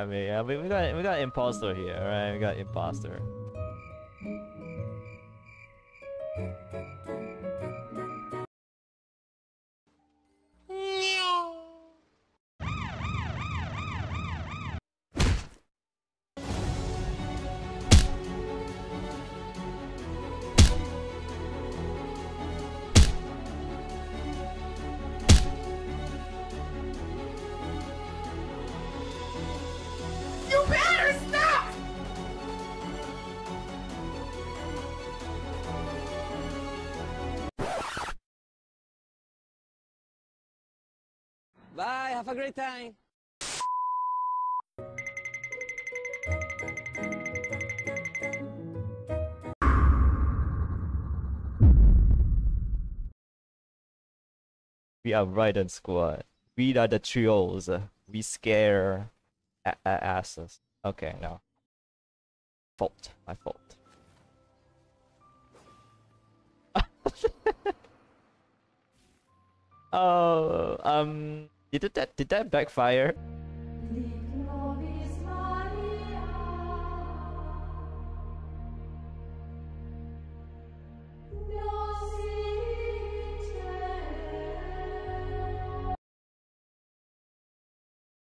I mean, yeah, we, we got we got imposter here, right? We got imposter. Bye, have a great time. We are Raiden Squad. We are the trios. We scare asses. Okay, no. Fault. My fault. oh, um, did that did that backfire?